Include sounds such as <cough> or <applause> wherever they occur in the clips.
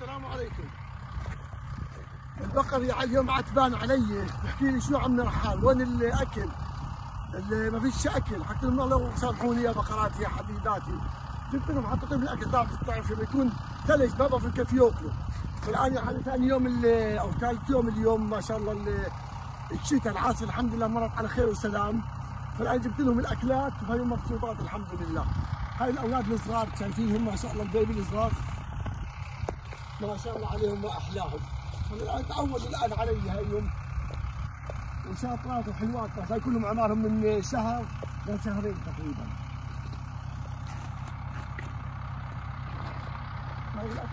السلام عليكم. البقر يا اليوم عتبان علي. بحكي لي شو عم رحال وين الأكل؟ اللي ما فيش أكل. حكيت لهم لو سامحوني يا بقراتي يا حبيباتي. جبت لهم حطيت لهم الأكل؟ تعرف تعرف لما يكون ثلج بابا في الكيف ياكلوا فالان يعني ثاني يوم أو ثالث يوم اليوم ما شاء الله الشتاء العاصفه الحمد لله مرت على خير وسلام. فالآن جبت لهم الأكلات وهيهم مبسوطات الحمد لله. هاي الأولاد الصغار شايفينهم ما شاء الله البيبي الصغار. ما شاء الله عليهم ما احلاهم فالان تعودوا الآن علي هيهم. وشاطرات وحلوات هاي كلهم أعمارهم من شهر لشهرين تقريبا.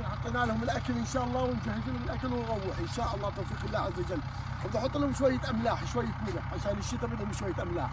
حطينا لهم الأكل إن شاء الله ونجهز لهم الأكل ونروح إن شاء الله. توفيق الله عز وجل. أحط لهم شوية أملاح شوية ملح عشان الشتاء بدهم شوية أملاح.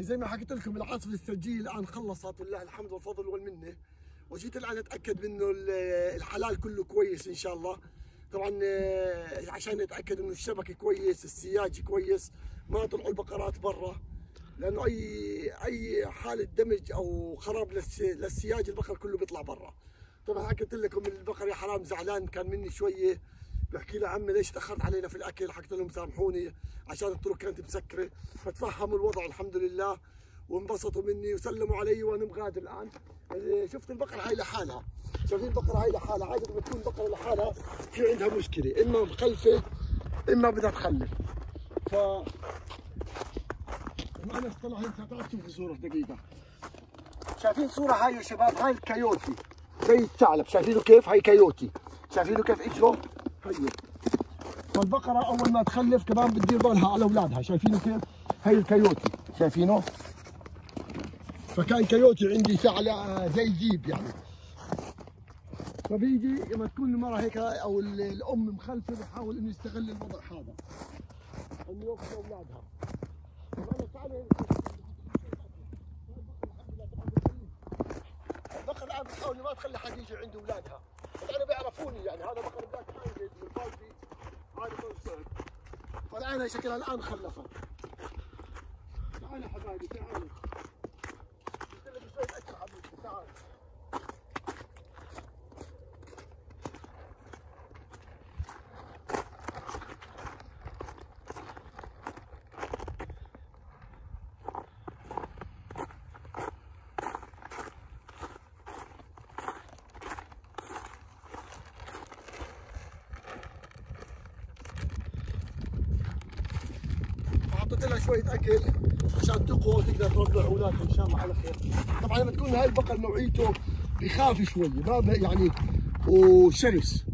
زي ما حكيت لكم العاصفه الثلجيه الآن خلصت ولله الحمد والفضل والمنة. وجيت الآن أتأكد منه الحلال كله كويس إن شاء الله. طبعا آه، عشان نتأكد إنه الشبكة كويس السياج كويس ما طلعوا البقرات برا. لأنه اي أي حاله دمج أو خراب للس- للسياج البقر كله بيطلع برا. طبعا حكيت لكم البقر يا حرام زعلان كان مني شوية. بحكي له عمي ليش تأخرت علينا في الأكل؟ حكيت لهم سامحوني عشان الطرق كانت مسكرة. فتفهموا الوضع الحمد لله. وانبسطوا مني وسلموا علي وأنا مغادر الآن. اللي شفت البقرة هاي لحالها. شايفين البقرة هاي لحالها. عادة لما تكون بقرة لحالها في عندها مشكلة. إما مخلفة إما بدها تخلف. ف معنا اصطلح انت تعال تشوف الصورة دقيقة. شايفين صورة هاي يا شباب؟ هاي الكيوتي زي الثعلب. شايفينه كيف؟ هاي كيوتي شايفينه كيف؟ اجره هي فالبقرة أول ما تخلف كمان بتدير بالها على أولادها. شايفينه كيف؟ هي الكيوتي شايفينه؟ فكان كيوتي عندي ثعلب زي ذيب يعني. فبيجي لما تكون المرأة هيك أو ال- الأم مخلفة بحاول إنه يستغل الوضع هذا. إنه ياخذ أولادها. البقرة الآن بتحاول ما تخلي حد يجي عند أولادها. الآن بيعرفوني يعني هذا بقرة ذاك من قلبي هذا صعب فالآن شكلها الآن خلفت تعال يا حبايبي تعال. شوية أكل عشان تقوى وتقدر تربع اولادها إن شاء الله على خير. طبعا لما تكون هاي البقر نوعيته بخاف شوي ما يعني وشرس.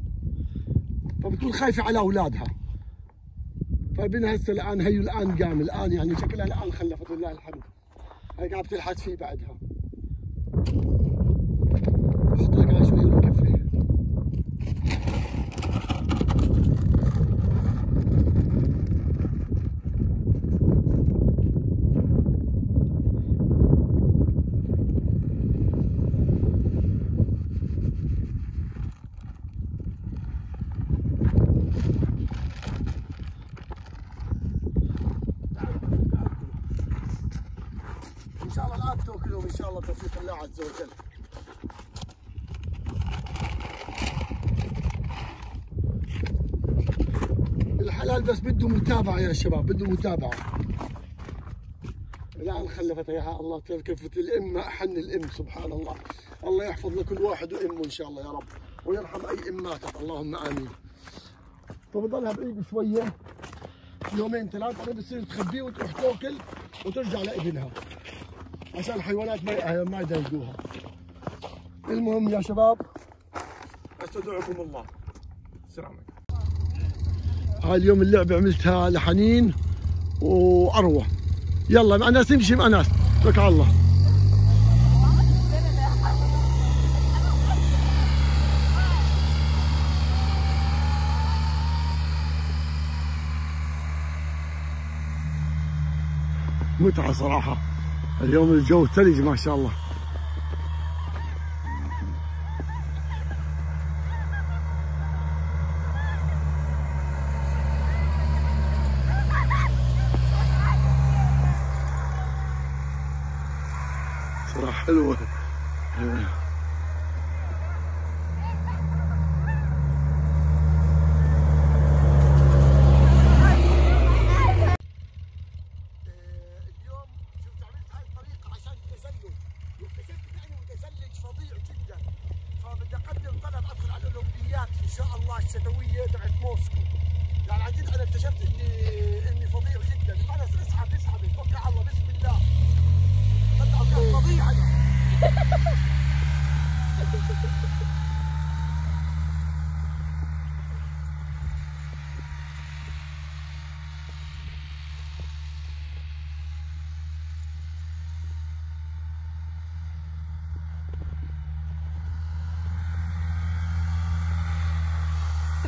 فبتكون خايفة على أولادها. فبنا هسه الآن هي الآن قام الآن يعني شكلها الآن خلفت لله الحمد. هي قاعدة تلحس فيه بعدها. بحط لك شوية ونكفي ان شاء الله الان توكلهم ان الله توفيق الله عز وجل. الحلال بس بده متابعة يا شباب بده متابعة. الان خلفت يا الله كيف الام أحن الام سبحان الله. الله يحفظ لكل واحد وأمه إن شاء الله يا رب ويرحم أي أماتك. اللهم آمين. فبضلها بعيد شوية. يومين ثلاث بعدين بتصير تخبيه وتروح تاكل وترجع لابنها. عشان الحيوانات ما ما يضايقوها المهم يا شباب استودعكم الله. سلامك هاي اليوم اللعبة عملتها لحنين وأروى يلا مع ناس نمشي مع ناس. توكل على الله. متعة صراحة. اليوم الجو ثلج ما شاء الله. صراحة حلوة اليوم شفت عملت هاي الطريقة عشان التزلج واكتشفت اني متزلج فظيع جدا فبدي اقدم طلب ادخل على الاولمبيات ان شاء الله السنوية تبعت موسكو. يعني عن جد أنا اكتشفت إني إني فظيع جدا. خلص اسحب اسحب. توكل على الله بسم الله. طلع كان فظيع أنا. <laughs>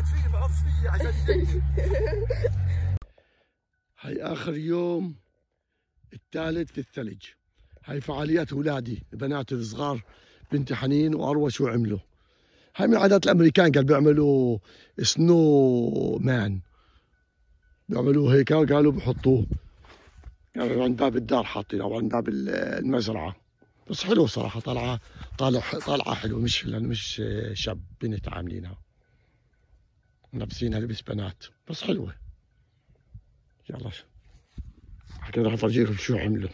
قاعد فيني بغص فيي عشان هاي آخر يوم الثالث في الثلج. هاي فعاليات اولادي بناتي الصغار بنتي حنين وأروى شو عملوا. هاي من عادات الأمريكان قال بيعملوا سنو مان بيعملوه هيك قالوا بحطوه. قالوا عند باب الدار حاطينه أو عند باب المزرعة. بس حلو صراحة طالعه طالع طالعة حلو مش لأنه مش شاب بنت عاملينها. لابسينها لبس بنات بس حلوة. يلا. هكذا راح افرجيكم شو عملوا.